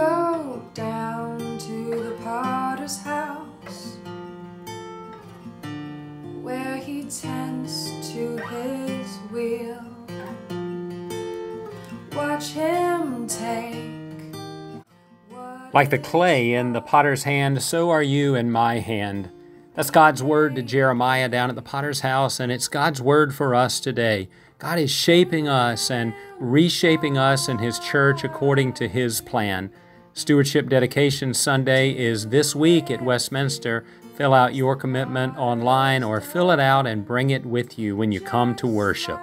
go down to the potter's house where he tends to his wheel. Watch him take. Like the clay in the potter's hand, so are you in my hand. That's God's word to Jeremiah down at the potter's house, and it's God's word for us today. God is shaping us and reshaping us in His church according to His plan. Stewardship Dedication Sunday is this week at Westminster. Fill out your commitment online or fill it out and bring it with you when you come to worship.